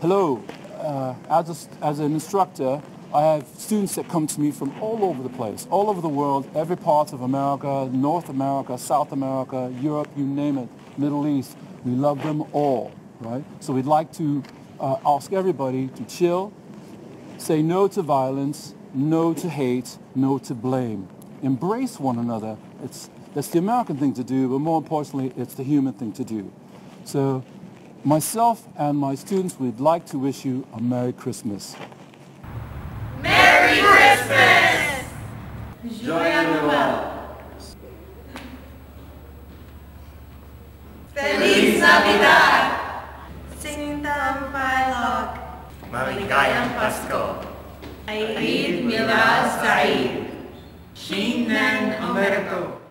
Hello. Uh, as, a, as an instructor, I have students that come to me from all over the place, all over the world, every part of America, North America, South America, Europe, you name it, Middle East. We love them all, right? So we'd like to uh, ask everybody to chill, say no to violence, no to hate, no to blame. Embrace one another. It's, that's the American thing to do, but more importantly, it's the human thing to do. So myself and my students would like to wish you a Merry Christmas. Merry Christmas! Joyeux Noël! Feliz Navidad! Sintampalok! Maligayang Pasko! Eid Milad Said! Shinen Americo!